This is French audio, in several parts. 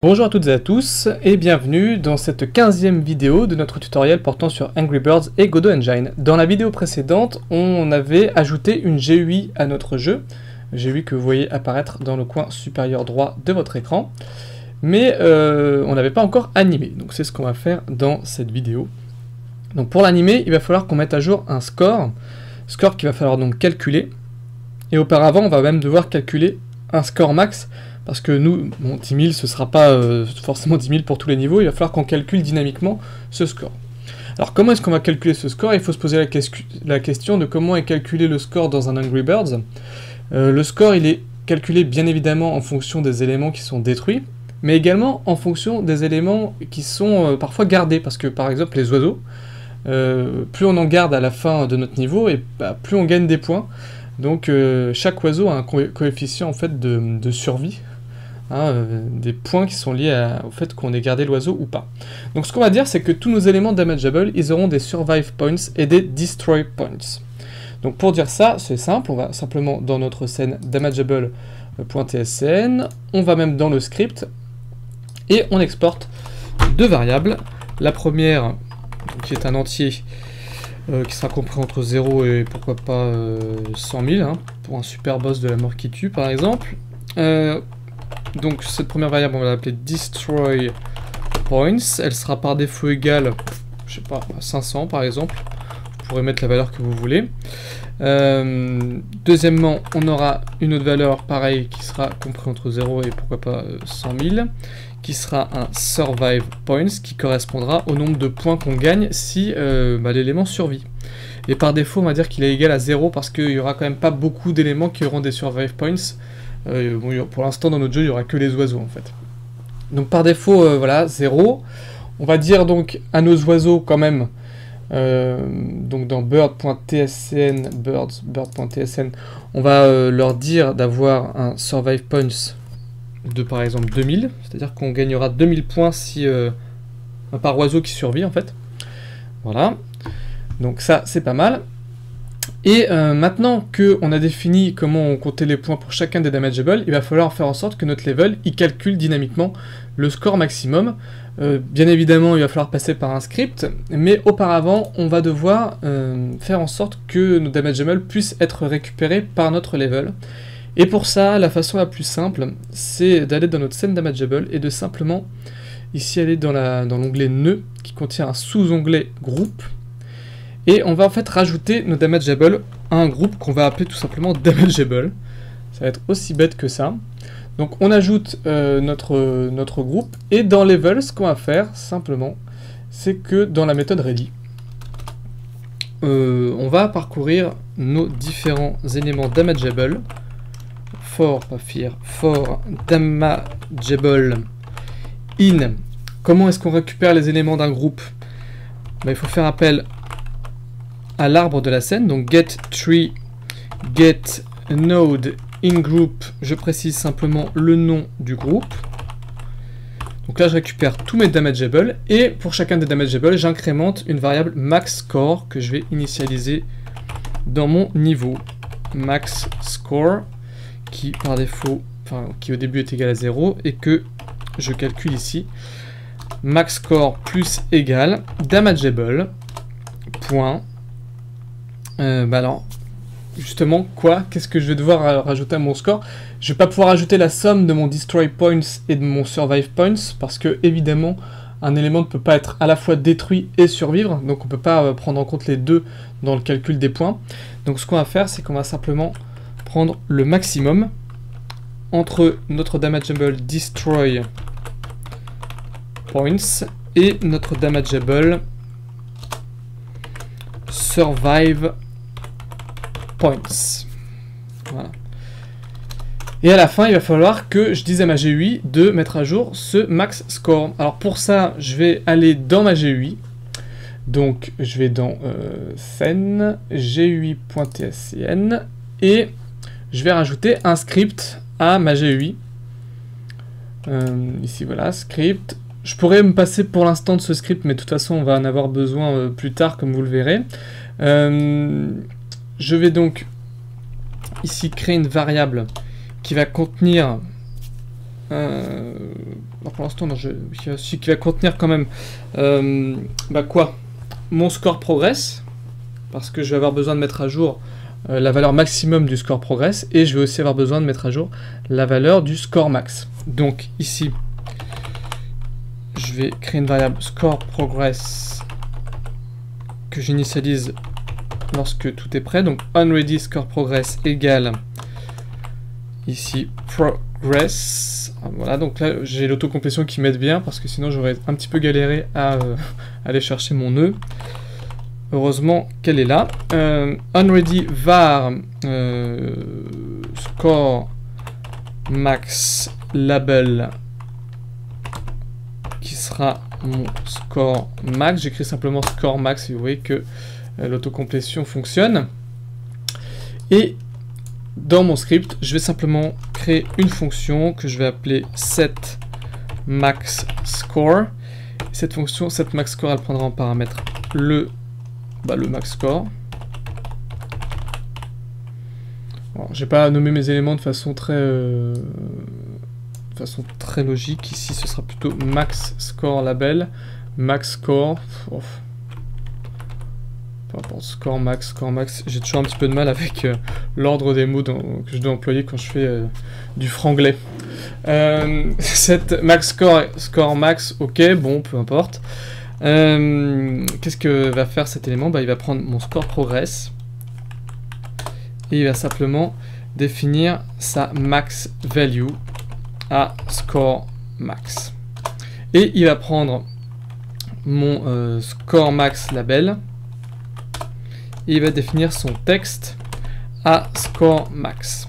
Bonjour à toutes et à tous et bienvenue dans cette 15e vidéo de notre tutoriel portant sur Angry Birds et Godot Engine. Dans la vidéo précédente, on avait ajouté une GUI à notre jeu, GUI que vous voyez apparaître dans le coin supérieur droit de votre écran, mais euh, on n'avait pas encore animé, donc c'est ce qu'on va faire dans cette vidéo. Donc pour l'animer, il va falloir qu'on mette à jour un score, score qu'il va falloir donc calculer, et auparavant on va même devoir calculer un score max parce que nous, bon, 10 000, ce ne sera pas euh, forcément 10 000 pour tous les niveaux, il va falloir qu'on calcule dynamiquement ce score. Alors comment est-ce qu'on va calculer ce score? Il faut se poser la, question de comment est calculé le score dans un Angry Birds. Euh, le score, il est calculé bien évidemment en fonction des éléments qui sont détruits, mais également en fonction des éléments qui sont euh, parfois gardés, parce que par exemple les oiseaux, plus on en garde à la fin de notre niveau, bah, plus on gagne des points. Donc chaque oiseau a un coefficient en fait de survie, Hein, euh, des points qui sont liés au fait qu'on ait gardé l'oiseau ou pas. Donc ce qu'on va dire, c'est que tous nos éléments damageable, ils auront des survive points et des destroy points. Donc pour dire ça, c'est simple, on va simplement dans notre scène damageable.tscn, on va même dans le script, et on exporte deux variables. La première, qui est un entier, euh, qui sera compris entre 0 et pourquoi pas 100 euh, 000, hein, pour un super boss de la mort qui tue par exemple. Donc cette première variable, on va l'appeler destroy points. Elle sera par défaut égale, je sais pas, à 500 par exemple. Vous pourrez mettre la valeur que vous voulez. Euh, deuxièmement, on aura une autre valeur pareille qui sera compris entre 0 et pourquoi pas 100 euh, 000, qui sera un survive points qui correspondra au nombre de points qu'on gagne si euh, bah, l'élément survit. Et par défaut, on va dire qu'il est égal à 0 parce qu'il n'y aura quand même pas beaucoup d'éléments qui auront des survive points. Euh, pour l'instant, dans notre jeu, il n'y aura que les oiseaux, en fait. Donc par défaut, euh, voilà, 0. On va dire donc à nos oiseaux quand même, euh, donc dans bird.tsn, birds, bird.tsn, on va leur dire d'avoir un survive points de par exemple 2000, c'est-à-dire qu'on gagnera 2000 points si par oiseau qui survit en fait. Voilà. Donc ça c'est pas mal. Et euh, maintenant qu'on a défini comment on comptait les points pour chacun des damageables, il va falloir faire en sorte que notre level il calcule dynamiquement le score maximum. Euh, bien évidemment, il va falloir passer par un script, mais auparavant, on va devoir euh, faire en sorte que nos damageables puissent être récupérés par notre level. Et pour ça, la façon la plus simple, c'est d'aller dans notre scène damageable et de simplement ici aller dans l'onglet nœud qui contient un sous-onglet groupe et on va en fait rajouter nos damageable à un groupe qu'on va appeler tout simplement damageable. Ça va être aussi bête que ça. Donc on ajoute euh, notre, groupe, et dans level, ce qu'on va faire, simplement, c'est que dans la méthode ready, euh, on va parcourir nos différents éléments damageable, for, pas fear, for damageable in. Comment est-ce qu'on récupère les éléments d'un groupe? Ben, Il faut faire appel à l'arbre de la scène, donc get tree, get node in group, je précise simplement le nom du groupe. Donc là, je récupère tous mes damageables, et pour chacun des damageables, j'incrémente une variable max score que je vais initialiser dans mon niveau. Max score, qui par défaut, enfin, qui au début est égal à 0, et que je calcule ici. Max score plus égal damageable, point, euh, bah alors, justement, quoi? Qu'est-ce que je vais devoir rajouter à mon score? Je vais pas pouvoir ajouter la somme de mon destroy points et de mon survive points, parce que, évidemment, un élément ne peut pas être à la fois détruit et survivre, donc on peut pas euh, prendre en compte les deux dans le calcul des points. Donc ce qu'on va faire, c'est qu'on va simplement prendre le maximum entre notre damageable destroy points et notre damageable survive points. Voilà. Et à la fin, il va falloir que je dise à ma GUI de mettre à jour ce max score. Alors pour ça, je vais aller dans ma GUI. Donc je vais dans euh, scène, GUI.tscn et je vais rajouter un script à ma GUI. Euh, ici voilà, script. Je pourrais me passer pour l'instant de ce script, mais de toute façon on va en avoir besoin euh, plus tard comme vous le verrez. Euh, je vais donc ici créer une variable qui va contenir euh, pour l'instant, qui va contenir quand même. Euh, bah quoi? Mon score progresse. Parce que je vais avoir besoin de mettre à jour euh, la valeur maximum du score progress. Et je vais aussi avoir besoin de mettre à jour la valeur du score max. Donc ici, je vais créer une variable score progress que j'initialise lorsque tout est prêt. Donc onReady score progress égale ici progress. Ah, voilà, donc là j'ai l'autocomplétion qui m'aide bien parce que sinon j'aurais un petit peu galéré à euh, aller chercher mon nœud. Heureusement qu'elle est là. Euh, onReady var euh, score max label qui sera mon score max. J'écris simplement score max et vous voyez que l'autocomplétion fonctionne. Et dans mon script, je vais simplement créer une fonction que je vais appeler set max score. Cette fonction, set max score, elle prendra en paramètre le, bah, le max score. Je n'ai pas nommé mes éléments de façon très, euh, façon très logique. Ici, ce sera plutôt max score label. Score max, score max. J'ai toujours un petit peu de mal avec euh, l'ordre des mots que je dois employer quand je fais euh, du franglais. Euh, cette max score, score max, ok, bon, peu importe. Qu'est-ce que va faire cet élément? Bah, Il va prendre mon score progress et il va simplement définir sa max value à score max. Et il va prendre mon score max label il va définir son texte à score max.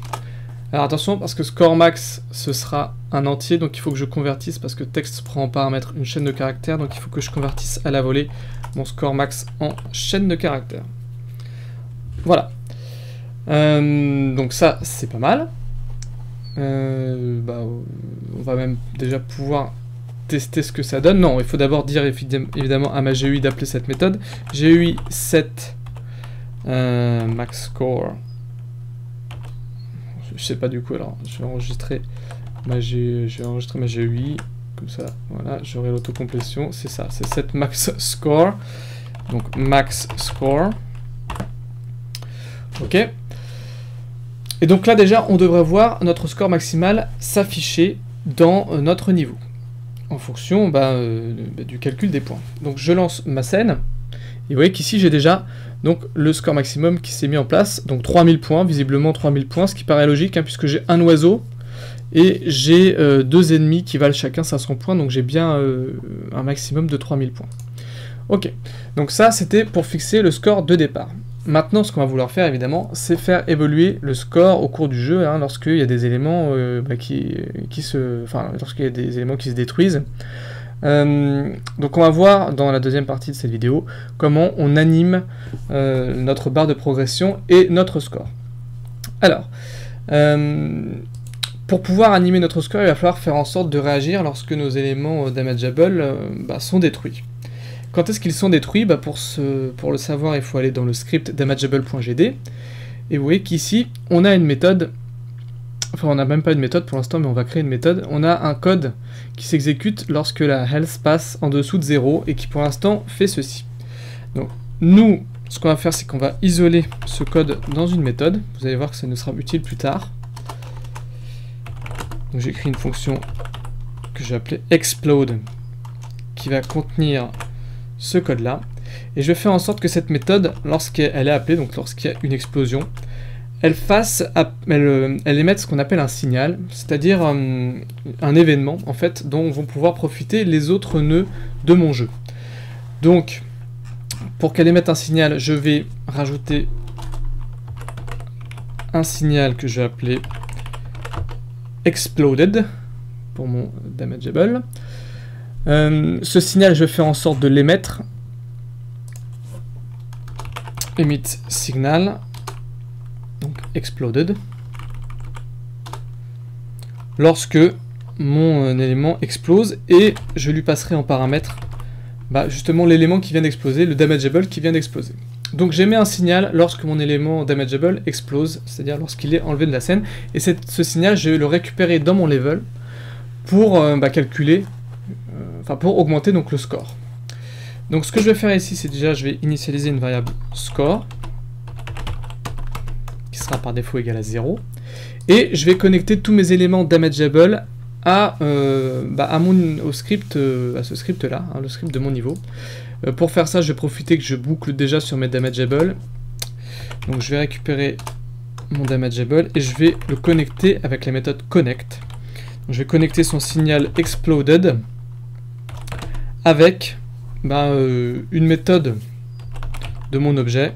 Alors attention parce que score max ce sera un entier donc il faut que je convertisse parce que texte prend en paramètre une chaîne de caractères donc il faut que je convertisse à la volée mon score max en chaîne de caractères. Voilà. Euh, donc ça c'est pas mal. Euh, bah, on va même déjà pouvoir tester ce que ça donne. Non, il faut d'abord dire évidemment à ma GUI d'appeler cette méthode. GUI set euh, max score. Je sais pas du coup, alors je vais enregistrer ma, G... je ma GUI. Comme ça, voilà, j'aurai l'autocomplétion. C'est ça, c'est cette max score. Donc max score. Ok. Et donc là déjà, on devrait voir notre score maximal s'afficher dans euh, notre niveau. En fonction bah, euh, du calcul des points. Donc je lance ma scène. Et vous voyez qu'ici j'ai déjà donc le score maximum qui s'est mis en place, donc 3000 points, visiblement 3000 points, ce qui paraît logique, hein, puisque j'ai un oiseau, et j'ai euh, deux ennemis qui valent chacun 500 points, donc j'ai bien euh, un maximum de 3000 points. Ok, donc ça c'était pour fixer le score de départ. Maintenant, ce qu'on va vouloir faire, évidemment, c'est faire évoluer le score au cours du jeu, hein, lorsqu'il y a des éléments euh, bah, lorsqu'il y a des éléments qui se détruisent. Euh, donc on va voir dans la deuxième partie de cette vidéo comment on anime euh, notre barre de progression et notre score. Alors, euh, pour pouvoir animer notre score, il va falloir faire en sorte de réagir lorsque nos éléments damageable bah, sont détruits. Quand est-ce qu'ils sont détruits? Bah, pour, pour le savoir, il faut aller dans le script damageable.gd. Et vous voyez qu'ici, on a une méthode Enfin, on n'a même pas une méthode pour l'instant, mais on va créer une méthode. On a un code qui s'exécute lorsque la health passe en dessous de 0 et qui pour l'instant fait ceci. Donc, nous, ce qu'on va faire, c'est qu'on va isoler ce code dans une méthode. Vous allez voir que ça nous sera utile plus tard. Donc, j'écris une fonction que j'ai appelée explode qui va contenir ce code-là. Et je vais faire en sorte que cette méthode, lorsqu'elle est appelée, donc lorsqu'il y a une explosion, elle, fasse, elle, elle émette ce qu'on appelle un signal, c'est-à-dire un, un, événement en fait dont vont pouvoir profiter les autres nœuds de mon jeu. Donc, pour qu'elle émette un signal, je vais rajouter un signal que je vais appeler exploded pour mon damageable. Euh, ce signal, je faire en sorte de l'émettre. Emit signal exploded, lorsque mon euh, élément explose et je lui passerai en paramètre bah, justement l'élément qui vient d'exploser, le damageable qui vient d'exploser. Donc j'émets un signal lorsque mon élément damageable explose, c'est-à-dire lorsqu'il est enlevé de la scène, et ce signal je vais le récupérer dans mon level pour bah, calculer, enfin pour augmenter donc le score. Donc ce que je vais faire ici, c'est déjà je vais initialiser une variable score sera par défaut égal à 0 et je vais connecter tous mes éléments damageable à, bah, à mon, au script, à ce script là, hein, le script de mon niveau. Euh, pour faire ça, je vais profiter que je boucle déjà sur mes damageable. Donc je vais récupérer mon damageable et je vais le connecter avec la méthode connect. je vais connecter son signal exploded avec euh, une méthode de mon objet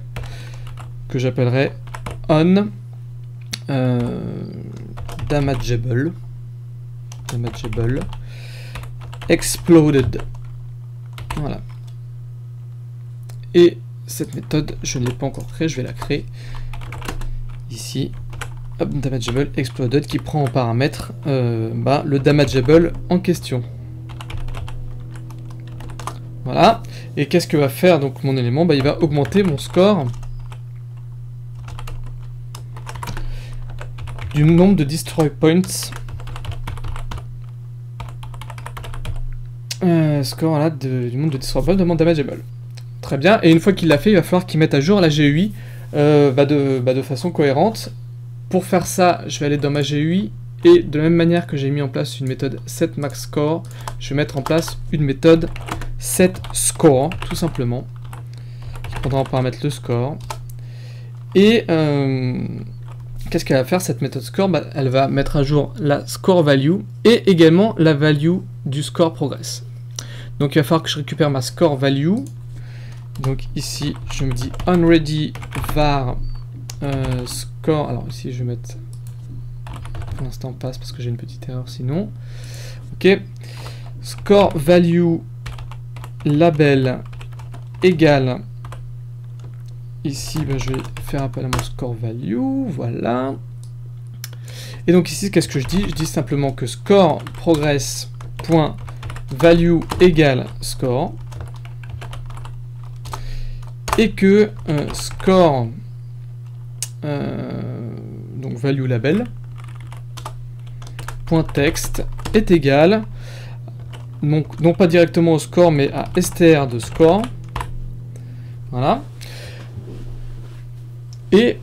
que j'appellerai on euh, damageable damageable exploded voilà et cette méthode, je ne l'ai pas encore créée, je vais la créer ici. Damageable exploded qui prend en paramètre euh, bah, le damageable en question. Voilà. Et qu'est-ce que va faire donc mon élément? Bah, Il va augmenter mon score du nombre de destroy points. Euh, score là, du nombre de destroy points de mon damageable. Très bien, et une fois qu'il l'a fait, il va falloir qu'il mette à jour la GUI euh, bah, de, bah, de, façon cohérente. Pour faire ça, je vais aller dans ma GUI, et de la même manière que j'ai mis en place une méthode setMaxScore, je vais mettre en place une méthode setScore, tout simplement, qui prendra en paramètre le score. Et euh, qu'est-ce qu'elle va faire cette méthode score? Bah, Elle va mettre à jour la score value et également la value du score progress. Donc il va falloir que je récupère ma score value donc ici, je me dis onReady var euh, score. Alors ici, je vais mettre pour l'instant passe parce que j'ai une petite erreur sinon. Ok. Score value label égale. Ici, ben, je vais faire appel à mon score value. Voilà. Et donc ici, qu'est-ce que je dis? Je dis simplement que score progress value égale score et que euh, score euh, donc value label point est égal donc non pas directement au score mais à str de score voilà et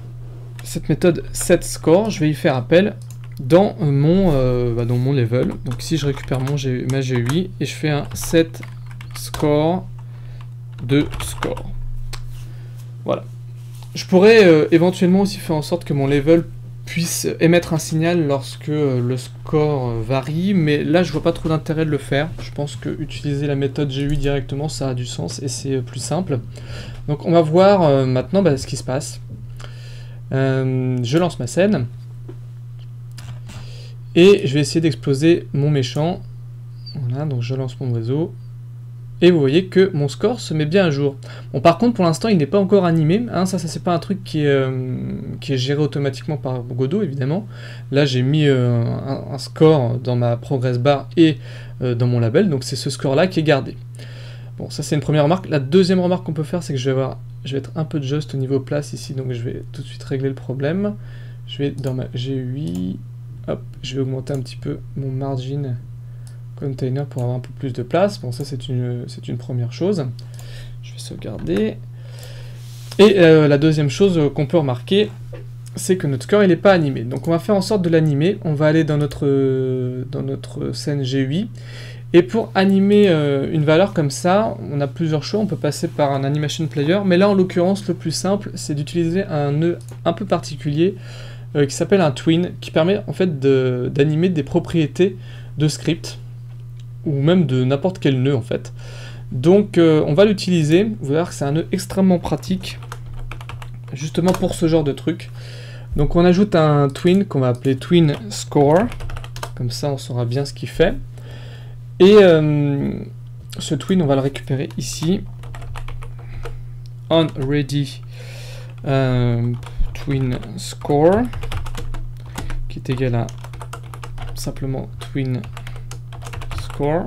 cette méthode setScore je vais y faire appel dans mon, euh, bah, dans mon level donc ici je récupère mon ma GUI et je fais un set score de score voilà. Je pourrais euh, éventuellement aussi faire en sorte que mon level puisse émettre un signal lorsque euh, le score varie, mais là je vois pas trop d'intérêt de le faire. Je pense que utiliser la méthode GUI directement ça a du sens et c'est plus simple. Donc on va voir maintenant bah, ce qui se passe. Je lance ma scène et je vais essayer d'exploser mon méchant. Voilà, donc je lance mon oiseau et vous voyez que mon score se met bien à jour. Bon, par contre, pour l'instant, il n'est pas encore animé. Hein, ça, ça c'est pas un truc qui est, euh, géré automatiquement par Godot, évidemment. Là, j'ai mis euh, un, score dans ma progress bar et euh, dans mon label, donc c'est ce score-là qui est gardé. Bon, ça c'est une première remarque. La deuxième remarque qu'on peut faire, c'est que je vais être un peu juste au niveau place ici, donc je vais tout de suite régler le problème. Je vais dans ma GUI, hop, je vais augmenter un petit peu mon margin container pour avoir un peu plus de place. Bon, ça c'est une, une première chose. Je vais sauvegarder. Et euh, la deuxième chose qu'on peut remarquer, c'est que notre score il n'est pas animé. Donc on va faire en sorte de l'animer. On va aller dans notre, dans notre scène GUI. Et pour animer euh, une valeur comme ça, on a plusieurs choix. On peut passer par un animation player. Mais là en l'occurrence, le plus simple, c'est d'utiliser un nœud un peu particulier euh, qui s'appelle un twin, qui permet en fait d'animer des propriétés de script ou même de n'importe quel nœud en fait. Donc euh, on va l'utiliser, vous verrez que c'est un nœud extrêmement pratique, justement pour ce genre de truc. Donc on ajoute un twin qu'on va appeler twin score, comme ça on saura bien ce qu'il fait. Et euh, ce twin on va le récupérer ici, on ready euh, twin score, qui est égal à simplement twin euh,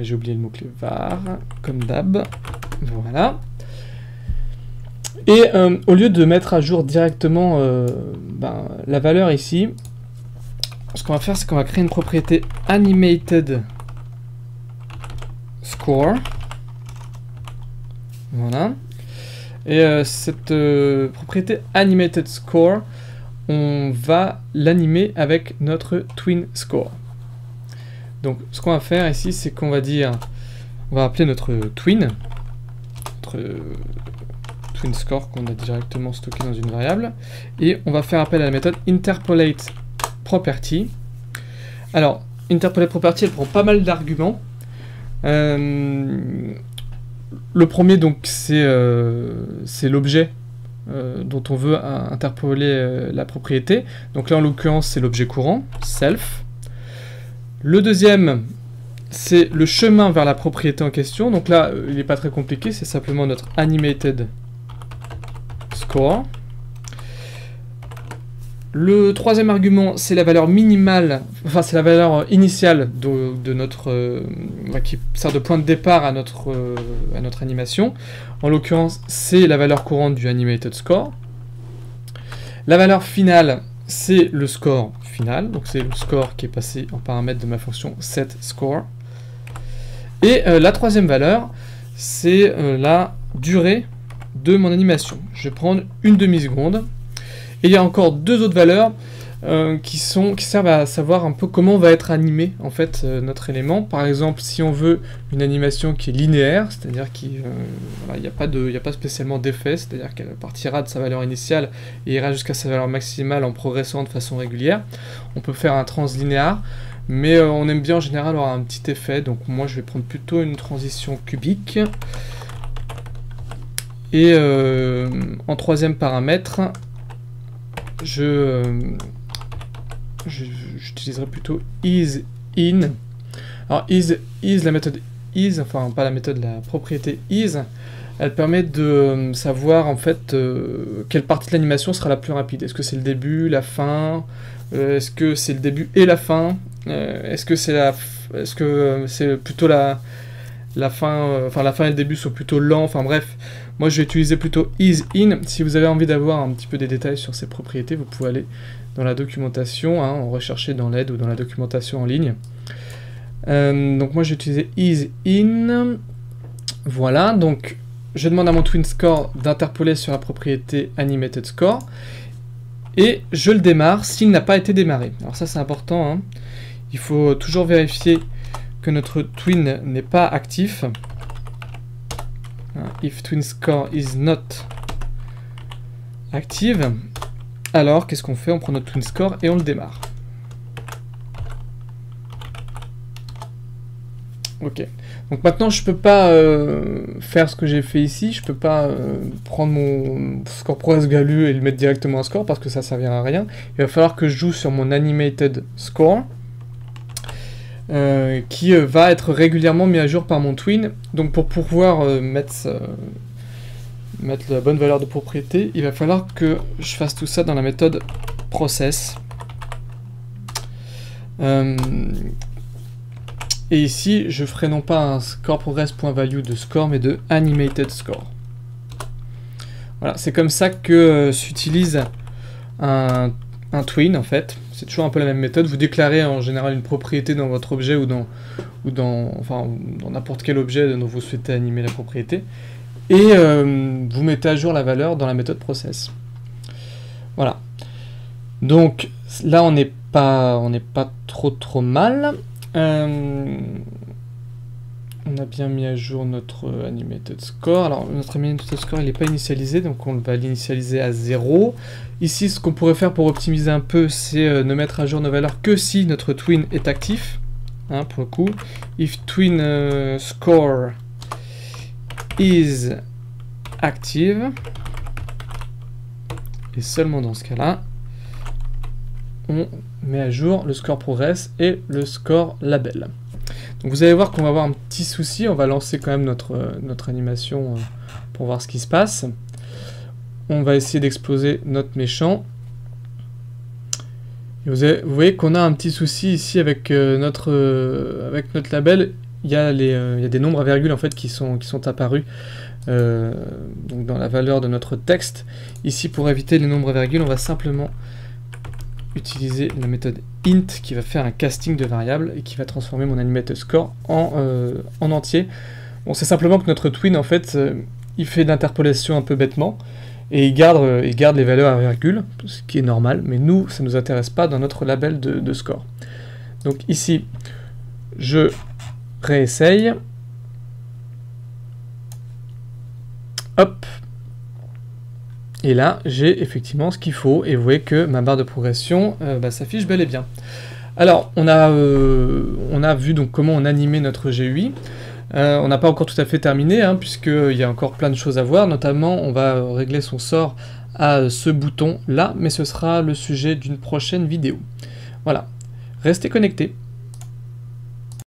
j'ai oublié le mot-clé var, comme d'hab. Voilà. Et au lieu de mettre à jour directement ben, la valeur ici, ce qu'on va faire, c'est qu'on va créer une propriété animated score. Voilà. Et euh, cette euh, propriété animated score, on va l'animer avec notre twin score. Donc ce qu'on va faire ici, c'est qu'on va dire, on va appeler notre twin, notre twin score qu'on a directement stocké dans une variable, et on va faire appel à la méthode interpolate property. Alors, interpolate property, elle prend pas mal d'arguments. Euh, le premier, donc, c'est euh, l'objet euh, dont on veut interpoler la propriété. Donc là, en l'occurrence, c'est l'objet courant, self. Le deuxième, c'est le chemin vers la propriété en question. Donc là, il n'est pas très compliqué, c'est simplement notre animated score. Le troisième argument, c'est la valeur minimale, enfin c'est la valeur initiale de, notre, euh, qui sert de point de départ à notre, euh, à notre animation. En l'occurrence, c'est la valeur courante du animated score. La valeur finale, c'est le score final, donc c'est le score qui est passé en paramètre de ma fonction setScore. Et euh, la troisième valeur, c'est la durée de mon animation. Je vais prendre une demi-seconde et il y a encore deux autres valeurs euh, qui, sont, qui servent à savoir un peu comment va être animé en fait euh, notre élément. Par exemple, si on veut une animation qui est linéaire, c'est-à-dire qu'il n'y a, pas a pas spécialement d'effet, c'est-à-dire qu'elle partira de sa valeur initiale et ira jusqu'à sa valeur maximale en progressant de façon régulière, on peut faire un translinéaire. Mais euh, on aime bien en général avoir un petit effet, donc moi je vais prendre plutôt une transition cubique. Et en troisième paramètre, je j'utiliserai plutôt is in. Alors is, is, la méthode is, enfin pas la méthode, la propriété is, elle permet de euh, savoir en fait euh, quelle partie de l'animation sera la plus rapide. Est-ce que c'est le début, la fin? Euh, Est-ce que c'est le début et la fin? Est-ce que c'est la, est-ce que c'est plutôt la, la fin, enfin la fin et le début sont plutôt lents? Enfin bref, moi, je vais utiliser plutôt is in. Si vous avez envie d'avoir un petit peu des détails sur ces propriétés, vous pouvez aller dans la documentation, hein, rechercher dans l'aide ou dans la documentation en ligne. Euh, donc moi, j'ai utilisé is in. Voilà, donc je demande à mon twin score d'interpoler sur la propriété animated score. Et je le démarre s'il n'a pas été démarré. Alors ça, c'est important. Hein. Il faut toujours vérifier que notre twin n'est pas actif. Hein, if twin score is not active, alors qu'est-ce qu'on fait? On prend notre twin score et on le démarre. Ok. Donc maintenant, je peux pas euh, faire ce que j'ai fait ici. Je peux pas euh, prendre mon score progress value et le mettre directement en score parce que ça servira à rien. Il va falloir que je joue sur mon animated score. Euh, qui euh, va être régulièrement mis à jour par mon twin. Donc pour pouvoir euh, mettre, la bonne valeur de propriété, il va falloir que je fasse tout ça dans la méthode process. et ici, je ferai non pas un score progress.value de score, mais de animated score. Voilà, c'est comme ça que s'utilise un twin en fait. C'est toujours un peu la même méthode. Vous déclarez en général une propriété dans votre objet ou dans, n'importe quel objet dont vous souhaitez animer la propriété. Et euh, vous mettez à jour la valeur dans la méthode process. Voilà. Donc là, on n'est pas, on n'est pas trop trop mal. Euh, on a bien mis à jour notre animated score. Alors notre animated score il n'est pas initialisé, donc on va l'initialiser à 0. Ici, ce qu'on pourrait faire pour optimiser un peu, c'est euh, ne mettre à jour nos valeurs que si notre twin est actif. Hein, pour le coup, if twin euh, score is active, et seulement dans ce cas-là, on met à jour le score progress et le score label. Vous allez voir qu'on va avoir un petit souci, on va lancer quand même notre, euh, notre animation pour voir ce qui se passe on va essayer d'exploser notre méchant. vous, voyez qu'on a un petit souci ici avec, euh, notre, euh, avec notre label. Il y, a les, euh, il y, a des nombres à virgule en fait qui sont, qui sont apparus dans la valeur de notre texte. Ici, pour éviter les nombres à virgule, on va simplement utiliser la méthode int qui va faire un casting de variables et qui va transformer mon animator score en, euh, en entier. Bon, c'est simplement que notre twin, en fait, euh, il fait d'interpolation un peu bêtement et il garde, euh, il garde les valeurs à virgule, ce qui est normal, mais nous, ça ne nous intéresse pas dans notre label de, de score. Donc ici, je réessaye. Hop, et là, j'ai effectivement ce qu'il faut, et vous voyez que ma barre de progression euh, bah, s'affiche bel et bien. Alors, on a, euh, on a vu donc comment on animait notre GUI. Euh, on n'a pas encore tout à fait terminé, hein, puisqu'il y a encore plein de choses à voir, notamment on va régler son sort à ce bouton là, mais ce sera le sujet d'une prochaine vidéo. Voilà, restez connectés.